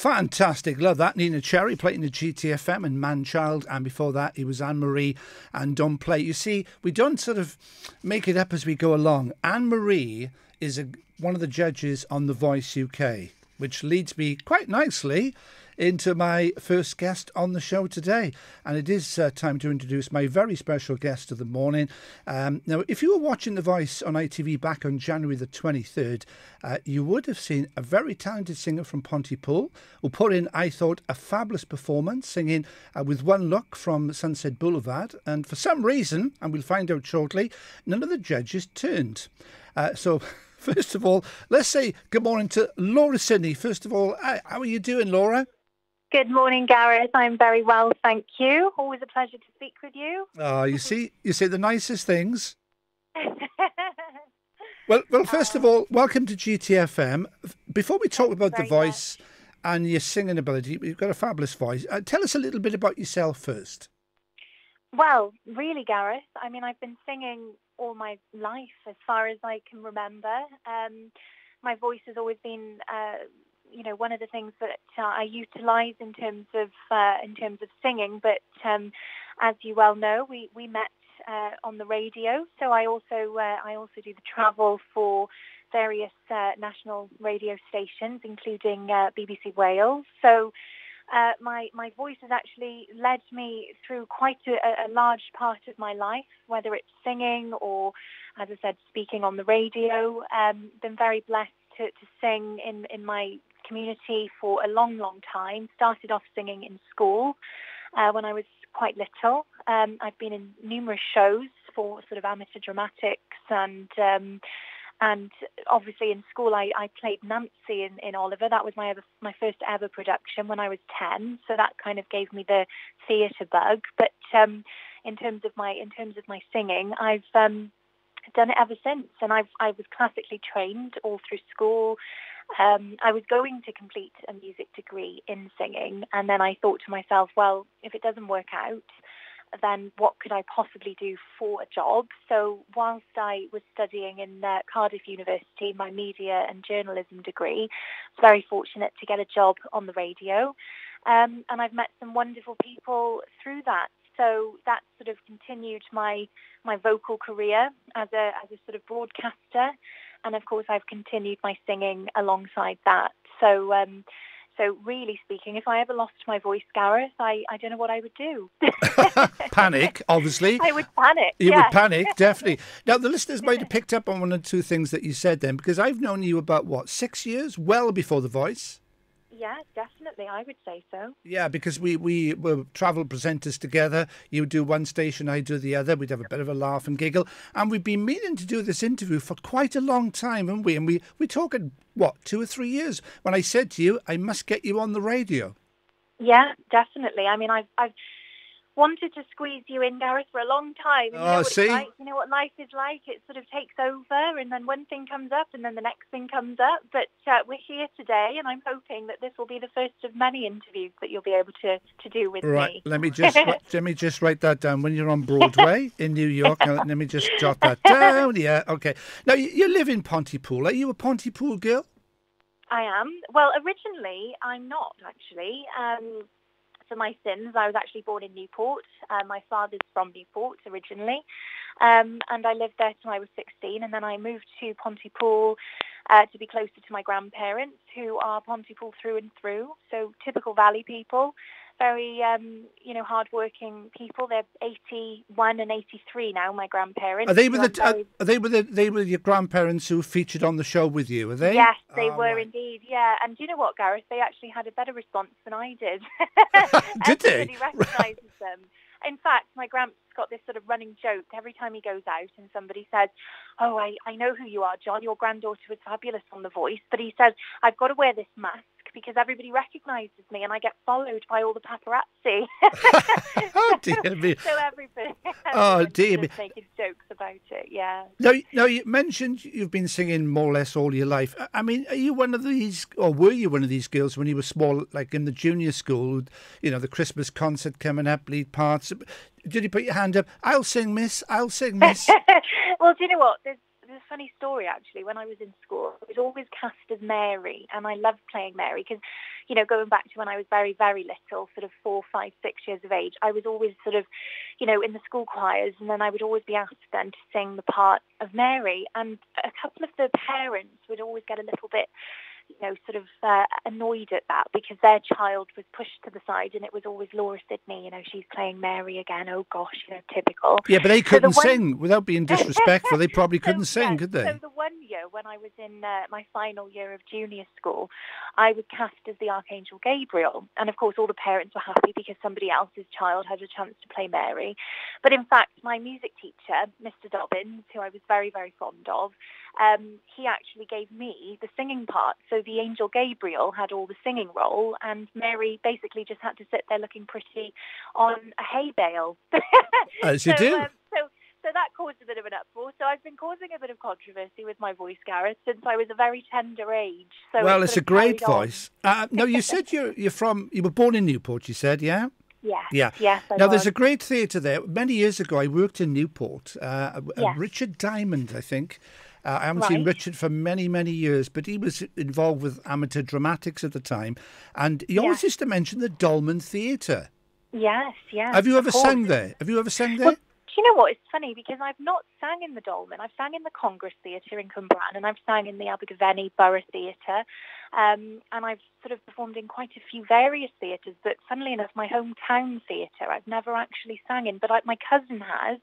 Fantastic. Love that. Neneh Cherry playing the GTFM and Manchild. And before that, he was Anne Marie and Don't Play. You see, we don't sort of make it up as we go along. Anne Marie is a, one of the judges on The Voice UK, which leads me quite nicely into my first guest on the show today. And it is uh, time to introduce my very special guest of the morning. Um, now, if you were watching The Voice on ITV back on January the 23rd, uh, you would have seen a very talented singer from Pontypool who put in, I thought, a fabulous performance singing uh, with one look from Sunset Boulevard. And for some reason, and we'll find out shortly, none of the judges turned. Uh, so, first of all, let's say good morning to Laura Sidney. First of all, how are you doing, Laura? Good morning, Gareth. I'm very well, thank you. Always a pleasure to speak with you. Oh, you see, you say the nicest things. well, well. First of all, welcome to GTFM. Before we talk about the voice much. and your singing ability, you've got a fabulous voice. Uh, tell us a little bit about yourself first. Well, really, Gareth. I mean, I've been singing all my life, as far as I can remember. Um, my voice has always been uh, you know one of the things that uh, I utilise in terms of uh, in terms of singing. But um, as you well know, we we met uh, on the radio, so I also uh, I also do the travel for various uh, national radio stations, including uh, BBC Wales. So. my my voice has actually led me through quite a, a large part of my life, whether it's singing or, as I said, speaking on the radio. Um, been very blessed to, to sing in, in my community for a long, long time. Started off singing in school uh, when I was quite little. Um, I've been in numerous shows for sort of amateur dramatics and um, and obviously in school I, I played Nancy in, in Oliver. That was my ever, my first ever production when I was 10. So that kind of gave me the theatre bug. But um, in terms of my in terms of my singing, I've um, done it ever since. And I've I was classically trained all through school. Um, I was going to complete a music degree in singing, and then I thought to myself, well, if it doesn't work out, then what could I possibly do for a job? So whilst I was studying in uh, Cardiff University, my media and journalism degree, I was very fortunate to get a job on the radio. Um, and I've met some wonderful people through that. So that sort of continued my my vocal career as a as a sort of broadcaster and of course I've continued my singing alongside that. So um, so really speaking, if I ever lost my voice, Gareth, I, I don't know what I would do. panic, obviously. I would panic. You yeah. would panic, definitely. Now, the listeners might have picked up on one or two things that you said then, because I've known you about, what, six years? Well before The Voice yeah, definitely. I would say so. Yeah, because we, we were travel presenters together. You do one station, I do the other. We'd have a bit of a laugh and giggle. And we've been meaning to do this interview for quite a long time, haven't we? And we, we're talking, what, two or three years? When I said to you, I must get you on the radio. Yeah, definitely. I mean, I've, I've wanted to squeeze you in, Gareth, for a long time. And you oh, know what see? Like? You know what life is like? It sort of takes over and then one thing comes up and then the next thing comes up. But uh, we're here today and I'm hoping that this will be the first of many interviews that you'll be able to, to do with right. me. Let me just let me just write that down. When you're on Broadway in New York, let me just jot that down. Yeah, okay. Now, you, you live in Pontypool. Are you a Pontypool girl? I am. Well, originally, I'm not actually. Um, for my sins. I was actually born in Newport. Uh, my father's from Newport originally. Um, and I lived there till I was 16. And then I moved to Pontypool uh, to be closer to my grandparents, who are Pontypool through and through. So typical Valley people very, um, you know, hardworking people. They're 81 and 83 now, my grandparents. Are they were the, are they with the, they were your grandparents who featured on the show with you, are they? Yes, they oh, were right. indeed, yeah. And do you know what, Gareth? They actually had a better response than I did. did they? Everybody recognises them. In fact, my grandpa's got this sort of running joke every time he goes out and somebody says, oh, I, I know who you are, John. Your granddaughter was fabulous on The Voice. But he says, I've got to wear this mask because everybody recognises me and I get followed by all the paparazzi. oh dear me! so everybody. Oh dear me! Making jokes about it, yeah. No, now you mentioned you've been singing more or less all your life. I mean, are you one of these, or were you one of these girls when you were small, like in the junior school? You know, the Christmas concert coming up, lead parts. Did you put your hand up? I'll sing, Miss. I'll sing, Miss. well, do you know what? There's a funny story actually. When I was in school, I was always cast as Mary, and I loved playing Mary because, you know, going back to when I was very, very little, sort of four, five, six years of age, I was always sort of, you know, in the school choirs, and then I would always be asked then to sing the part of Mary. And a couple of the parents would always get a little bit you know, sort of uh, annoyed at that because their child was pushed to the side and it was always Laura Sidney, you know, she's playing Mary again. Oh gosh, you know, typical. Yeah, but they couldn't so the sing without being disrespectful. they probably couldn't so, sing, yeah, could they? So the one year when I was in uh, my final year of junior school, I was cast as the Archangel Gabriel. And of course, all the parents were happy because somebody else's child had a chance to play Mary. But in fact, my music teacher, Mr. Dobbins, who I was very, very fond of, um, he actually gave me the singing part. So the angel Gabriel had all the singing role, and Mary basically just had to sit there looking pretty on a hay bale. As you so, do. Um, so, so that caused a bit of an uproar. So I've been causing a bit of controversy with my voice, Gareth, since I was a very tender age. So well, it's a great voice. Uh, no, you said you're you're from you were born in Newport. You said, yeah. Yeah. Yeah. Yes. Now, was. there's a great theatre there. Many years ago, I worked in Newport. Uh, yes. Richard Diamond, I think, uh, I haven't right. seen Richard for many, many years, but he was involved with amateur dramatics at the time. And he always used to mention the Dolman Theatre. Yes, yes. Have you ever sang there? Have you ever sang there? Well, do you know what? It's funny because I've not sang in the Dolman. I've sang in the Congress Theatre in Cwmbran and I've sang in the Abergavenny Borough Theatre. Um, and I've sort of performed in quite a few various theatres, but funnily enough, my hometown theatre I've never actually sang in, but I, my cousin has,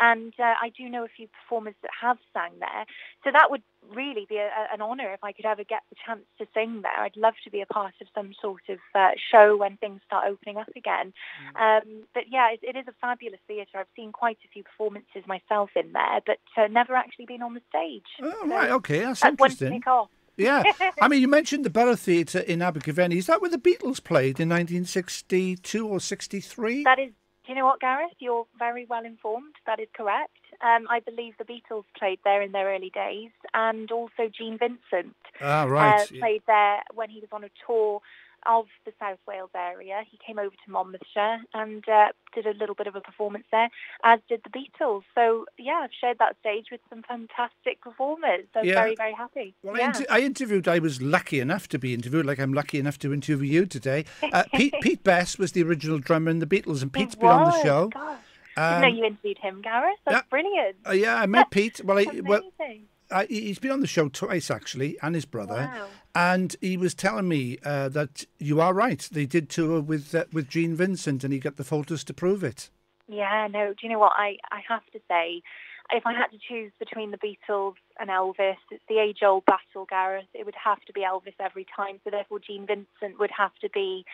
and uh, I do know a few performers that have sang there. So that would really be a, an honour if I could ever get the chance to sing there. I'd love to be a part of some sort of uh, show when things start opening up again. Mm. Um, but yeah, it, it is a fabulous theatre. I've seen quite a few performances myself in there, but uh, never actually been on the stage. Oh, so right, okay, that's, that's interesting. One to off. yeah, I mean, you mentioned the Borough Theatre in Abergavenny. Is that where the Beatles played in 1962 or 63? That is. Do you know what, Gareth? You're very well informed. That is correct. Um, I believe the Beatles played there in their early days, and also Gene Vincent ah, right. uh, played there when he was on a tour of the South Wales area. He came over to Monmouthshire and uh, did a little bit of a performance there, as did the Beatles. So yeah, I've shared that stage with some fantastic performers. So Yeah. very, very happy. Well, yeah. I, inter- I interviewed. I was lucky enough to be interviewed, like I'm lucky enough to interview you today. Uh, Pete Pete Best was the original drummer in the Beatles, and Pete's been on the show. Gosh. Um, know you interviewed him, Gareth. That's yeah. brilliant. uh, yeah, I met Pete. Well, I, well, I, he's been on the show twice actually, and his brother. Wow. And he was telling me uh, that you are right. They did tour with uh, with Gene Vincent, and he got the photos to prove it. Yeah, no. Do you know what? I, I have to say, if I had to choose between the Beatles and Elvis, it's the age-old battle, Gareth. It would have to be Elvis every time. So therefore, Gene Vincent would have to be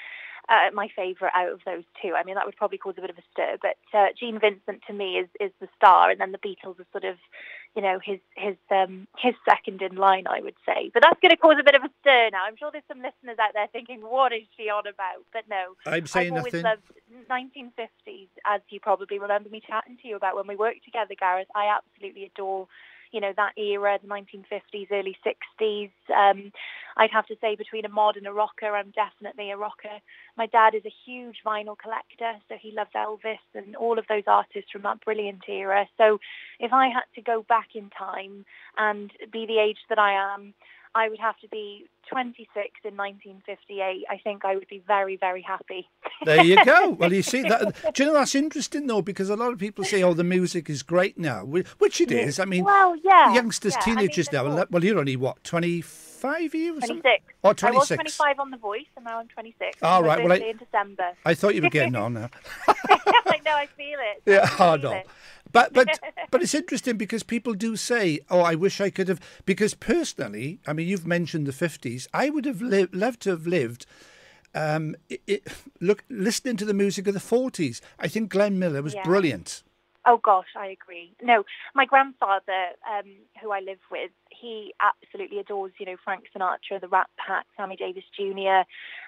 uh, my favourite out of those two. I mean, that would probably cause a bit of a stir. But uh, Gene Vincent to me is, is the star, and then the Beatles are sort of, you know, his his um, his second in line, I would say. But that's going to cause a bit of a stir now. I'm sure there's some listeners out there thinking, what is she on about? But no, I'm saying I've always nothing. loved 1950s, as you probably remember me chatting to you about when we worked together, Gareth. I absolutely adore, you know, that era, the 1950s, early 60s. Um, I'd have to say between a mod and a rocker, I'm definitely a rocker. My dad is a huge vinyl collector, so he loves Elvis and all of those artists from that brilliant era. So if I had to go back in time and be the age that I am, I would have to be 26 in 1958. I think I would be very, very happy. There you go. Well, you see that. Do you know that's interesting though, because a lot of people say, "Oh, the music is great now," which it is. I mean, well, yeah, youngsters, yeah. I mean, teenagers now. Well, you're only what, 25 years? 26. Oh, I was 25 on The Voice, and now I'm 26. All My right, well, I- in December. I thought you were getting on now. I I feel it. Yeah, oh no. it. But but but it's interesting because people do say, "Oh, I wish I could have." Because personally, I mean, you've mentioned the fifties. I would have lived, loved to have lived. Um, it, it, look, listening to the music of the forties. I think Glenn Miller was Yeah. brilliant. Oh gosh, I agree. No, my grandfather, um, who I live with, he absolutely adores, you know, Frank Sinatra, the Rat Pack, Sammy Davis Jr.,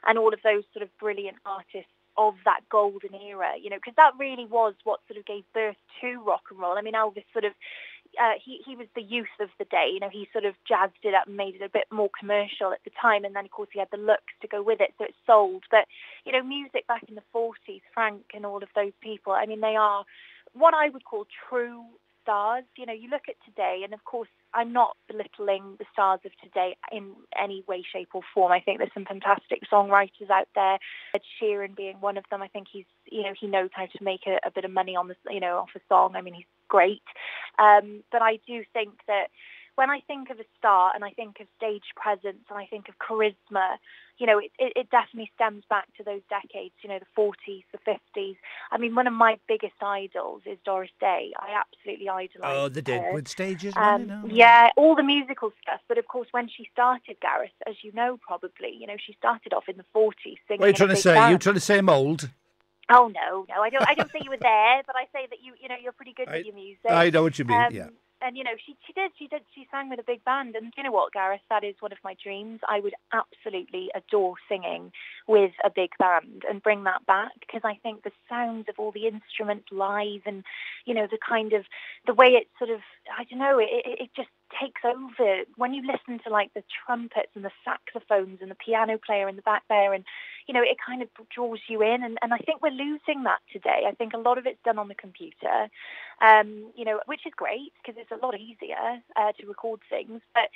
and all of those sort of brilliant artists of that golden era. You know, because that really was what sort of gave birth to rock and roll. I mean, Elvis sort of. Uh, he he was the youth of the day, you know. He sort of jazzed it up and made it a bit more commercial at the time, and then of course he had the looks to go with it, so it sold. But you know, music back in the '40s, Frank and all of those people. I mean, they are what I would call true stars. You know, you look at today, and of course, I'm not belittling the stars of today in any way, shape, or form. I think there's some fantastic songwriters out there. Ed Sheeran being one of them. I think he's, you know, he knows how to make a, a bit of money on the, you know, off a song. I mean, he's great. Um, but I do think that when I think of a star and I think of stage presence and I think of charisma, you know, it, it, it, definitely stems back to those decades, you know, the 40s, the 50s. I mean, one of my biggest idols is Doris Day. I absolutely idolise Oh, the Deadwood stages, um, Yeah, all the musical stuff. But of course, when she started, Gareth, as you know probably, you know, she started off in the 40s singing What are you trying to say? Band. You trying to say I'm old? Oh no, no, I don't. I don't say you were there, but I say that you, you know, you're pretty good I, with your music. I know what you mean. Um, yeah and you know she she did she did she sang with a big band and you know what Gareth that is one of my dreams. I would absolutely adore singing with a big band and bring that back because I think the sounds of all the instruments live and you know the kind of the way it sort of I don't know it, it just takes over. When you listen to like the trumpets and the saxophones and the piano player in the back there and you know it kind of draws you in and, and I think we're losing that today. I think a lot of it's done on the computer um, you know which is great because it's a lot easier uh, to record things but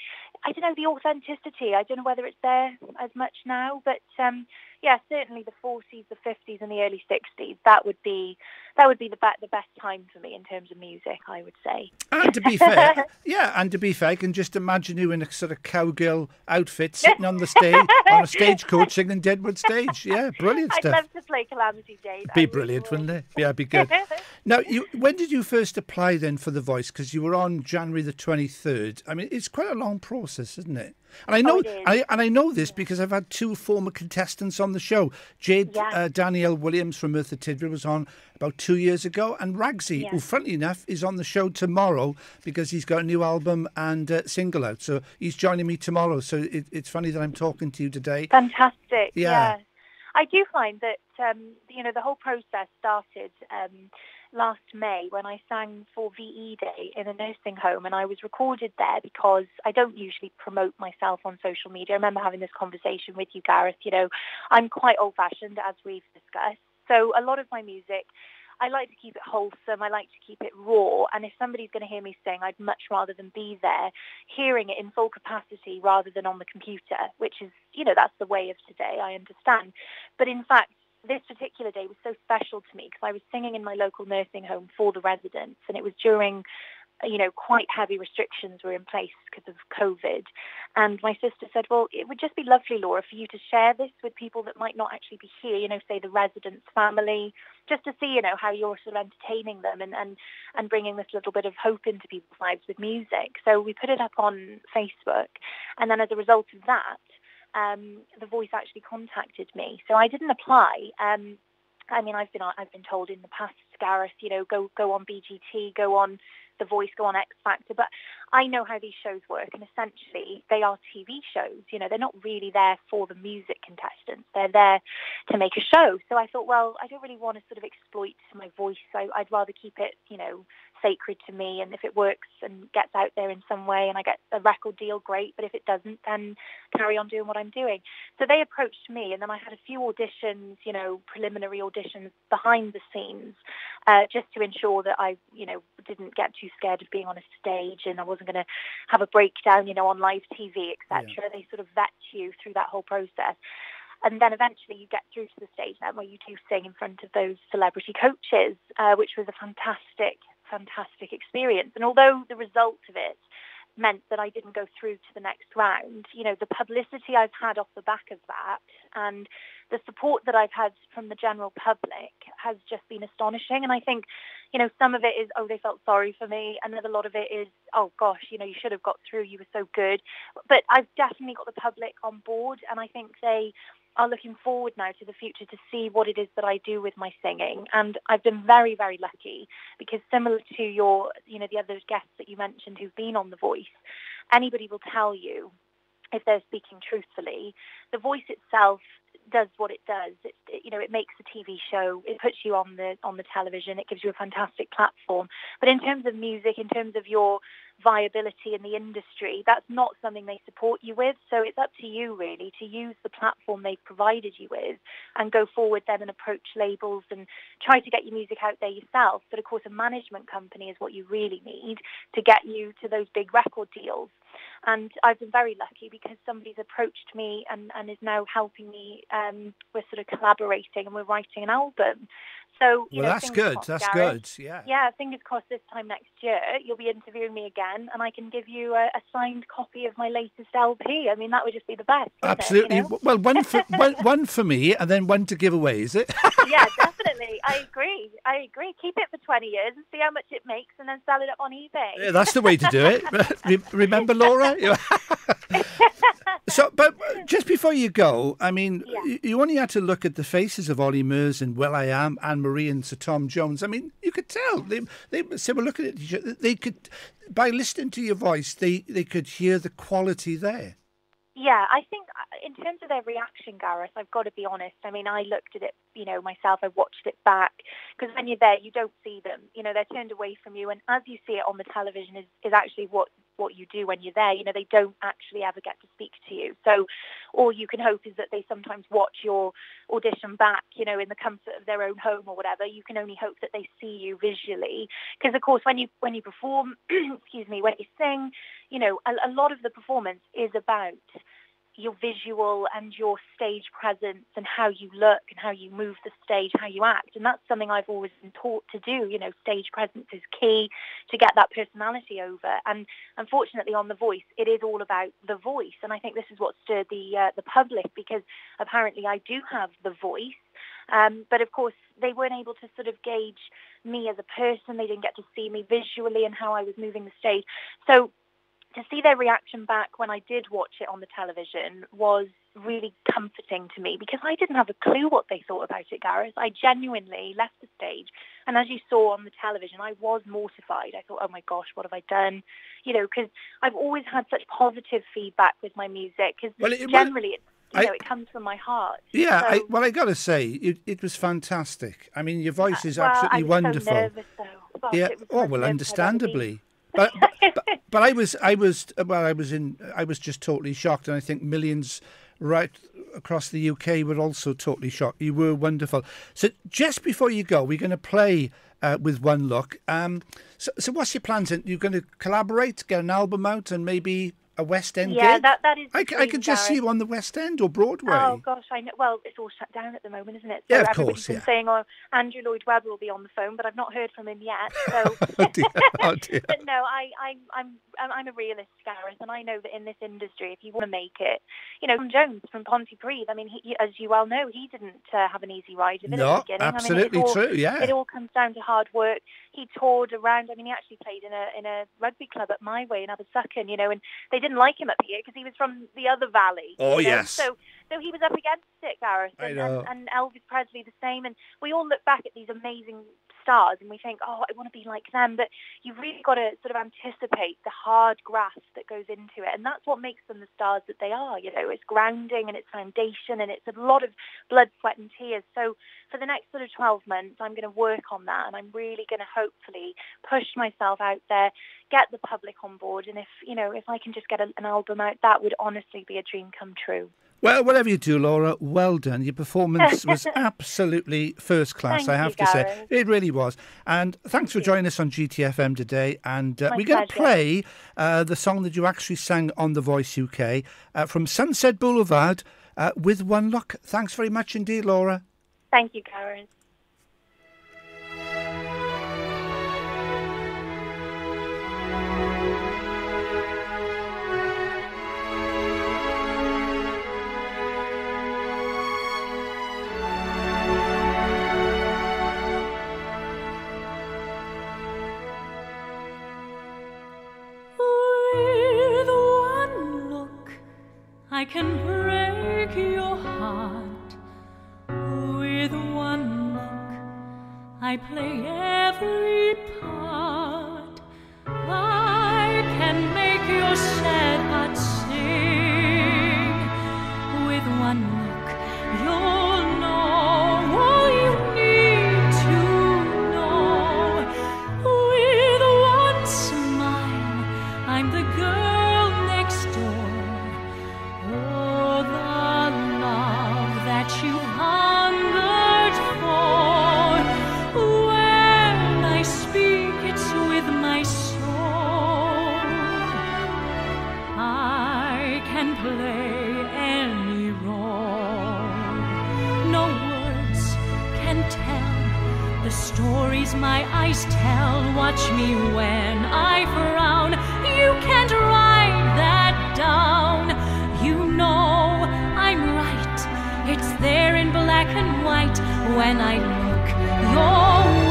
I don't know the authenticity I don't know whether it's there as much now but um, yeah, certainly the 40s, the 50s, and the early 60s. That would be that would be the the best time for me in terms of music. I would say. And to be fair, yeah, and to be fair, I can just imagine you in a sort of cowgirl outfit, sitting on the stage on a stagecoach singing Deadwood Stage. Yeah, brilliant I'd stuff. I'd love to play Calamity Jane. Be brilliant, would. wouldn't it? Yeah, it'd be good. now, you, when did you first apply then for the voice? Because you were on January the 23rd. I mean, it's quite a long process, isn't it? And I know, oh, I, and I know this because I've had two former contestants on the show. Jade yeah. uh, Danielle Williams from Merthyr Tydfil was on about two years ago, and Ragsy, yeah. who, funnily enough, is on the show tomorrow because he's got a new album and uh, single out. So he's joining me tomorrow. So it, it's funny that I'm talking to you today. Fantastic. Yeah. yeah. I do find that um, you know the whole process started. Um, last May when I sang for VE Day in a nursing home and I was recorded there because I don't usually promote myself on social media. I remember having this conversation with you, Gareth. You know, I'm quite old-fashioned as we've discussed. So a lot of my music, I like to keep it wholesome. I like to keep it raw. And if somebody's going to hear me sing, I'd much rather than be there hearing it in full capacity rather than on the computer, which is, you know, that's the way of today. I understand. But in fact, this particular day was so special to me because I was singing in my local nursing home for the residents and it was during you know, quite heavy restrictions were in place because of COVID. And my sister said, well, it would just be lovely, Laura, for you to share this with people that might not actually be here, you know, say the residents' family, just to see, you know, how you're sort of entertaining them and, and, and bringing this little bit of hope into people's lives with music. So we put it up on Facebook. And then as a result of that, um, the voice actually contacted me. So I didn't apply. Um, I mean, I've been I've been told in the past, Gareth, you know, go go on BGT, go on The Voice, go on X Factor. But I know how these shows work, and essentially they are TV shows. You know, they're not really there for the music contestants. They're there to make a show. So I thought, well, I don't really want to sort of exploit my voice. So I'd rather keep it, you know, sacred to me. And if it works and gets out there in some way and I get a record deal, great. But if it doesn't, then carry on doing what I'm doing. So they approached me and then I had a few auditions, you know, preliminary auditions behind the scenes uh, just to ensure that I, you know, didn't get too scared of being on a stage and I wasn't going to have a breakdown, you know, on live TV, etc. Yeah. They sort of vet you through that whole process. And then eventually you get through to the stage then where you do sing in front of those celebrity coaches, uh, which was a fantastic, fantastic experience. And although the result of it meant that I didn't go through to the next round, you know, the publicity I've had off the back of that and the support that I've had from the general public has just been astonishing. And I think, you know, some of it is, oh, they felt sorry for me. And then a lot of it is, oh, gosh, you know, you should have got through. You were so good. But I've definitely got the public on board. And I think they are looking forward now to the future to see what it is that I do with my singing. And I've been very, very lucky because similar to your, you know, the other guests that you mentioned who've been on The Voice, anybody will tell you if they're speaking truthfully, the voice itself does what it does. It, you know, it makes a TV show. It puts you on the on the television. It gives you a fantastic platform. But in terms of music, in terms of your viability in the industry, that's not something they support you with. So it's up to you really to use the platform they've provided you with and go forward then and approach labels and try to get your music out there yourself. But of course a management company is what you really need to get you to those big record deals. And I've been very lucky because somebody's approached me and, and is now helping me. Um, we're sort of collaborating and we're writing an album. So, well, know, that's good. Crossed, that's Gareth. good. Yeah. Yeah, fingers crossed this time next year you'll be interviewing me again and I can give you a, a signed copy of my latest LP. I mean, that would just be the best. Absolutely. It, you know? Well, one for, one, one for me and then one to give away, is it? yeah, definitely. I agree. I agree. Keep it for 20 years and see how much it makes and then sell it up on eBay. Yeah, that's the way to do it. Remember, Laura? so, but just before you go, I mean, Yeah. you only had to look at the faces of Ollie Murs and will.i.am, Anne Marie and Sir Tom Jones. I mean, you could tell they they so were looking at each other. They could, by listening to your voice, they they could hear the quality there. Yeah, I think uh, in terms of their reaction, Gareth, I've got to be honest. I mean, I looked at it, you know, myself. I watched it back because when you're there, you don't see them. You know, they're turned away from you, and as you see it on the television, is is actually what what you do when you're there. You know, they don't actually ever get to speak to you. So, all you can hope is that they sometimes watch your audition back. You know, in the comfort of their own home or whatever. You can only hope that they see you visually, because of course, when you when you perform, excuse me, when you sing, you know, a, a lot of the performance is about your visual and your stage presence and how you look and how you move the stage, how you act. And that's something I've always been taught to do. You know, stage presence is key to get that personality over. And unfortunately on The Voice, it is all about the voice. And I think this is what stirred the, uh, the public because apparently I do have the voice. Um, but of course, they weren't able to sort of gauge me as a person. They didn't get to see me visually and how I was moving the stage. So to see their reaction back when I did watch it on the television was really comforting to me because I didn't have a clue what they thought about it, Gareth. I genuinely left the stage and as you saw on the television, I was mortified. I thought, oh my gosh, what have I done? You know, because I've always had such positive feedback with my music because Well, it- well, generally, it, you I- know, it comes from my heart. Yeah, I, well, I got to say, it, it was fantastic. I mean, your voice uh, is well, absolutely wonderful. So nervous. Yeah. it was the Oh well, nervous I've ever been. understandably. But, but but I was I was well I was in I was just totally shocked, and I think millions right across the UK were also totally shocked. You were wonderful. So just before you go, we're going to play uh, with one look. Um, so so what's your plans? You're going to collaborate, get an album out, and maybe a West End Yeah, gig. that that is. I, c- I dream, could just see you on the West End or Broadway. Oh gosh, I know. Well, it's all shut down at the moment, isn't it? Yeah, of everybody's course, been yeah. saying, "Oh, Andrew Lloyd Webber will be on the phone," but I've not heard from him yet. So, oh dear, oh dear. but no, I, I, I'm, I'm, I'm a realist, Gareth, and I know that in this industry, if you want to make it, you know, Tom Jones from Pontypridd. I mean, he, as you well know, he didn't uh, have an easy ride of it at No, the beginning. absolutely I mean, all, true. Yeah. It all comes down to hard work. He toured around. I mean, he actually played in a in a rugby club at My Way in Abersychan, you know, and they didn't like him up here because he was from the other valley. Oh, you know? yes. So so he was up against it, Gareth, and, and, and Elvis Presley the same. And we all look back at these amazing stars and we think, oh, I want to be like them. But you've really got to sort of anticipate the hard graft that goes into it. And that's what makes them the stars that they are. You know, it's grounding and it's foundation and it's a lot of blood, sweat and tears. So for the next sort of 12 months, I'm going to work on that and I'm really going to hopefully push myself out there, get the public on board. And if, you know, if I can just get an album out, that would honestly be a dream come true. Well, whatever you do, Laura, well done. Your performance was absolutely first class, Thank I have you, to say. It really was. And thanks for you. joining us on GTFM today. And uh, we're going to play uh, the song that you actually sang on The Voice UK uh, from Sunset Boulevard uh, with One Look. Thanks very much indeed, Laura. Thank you, Karen. I can break your heart. With one look, I play every part. I can make my eyes tell. Watch me when I frown. You can't write that down. You know I'm right. It's there in black and white when I look your way.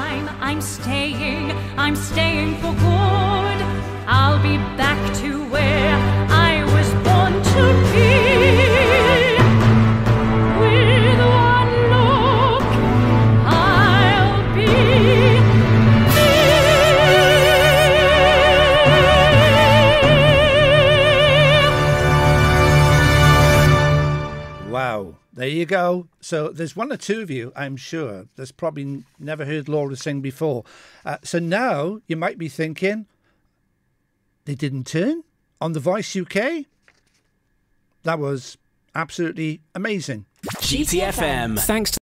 Time I'm staying, I'm staying for good. I'll be back to where I There you go. So there's one or two of you, I'm sure, that's probably never heard Laura sing before. Uh, so now you might be thinking, they didn't turn on The Voice UK? That was absolutely amazing. GTFM. Thanks to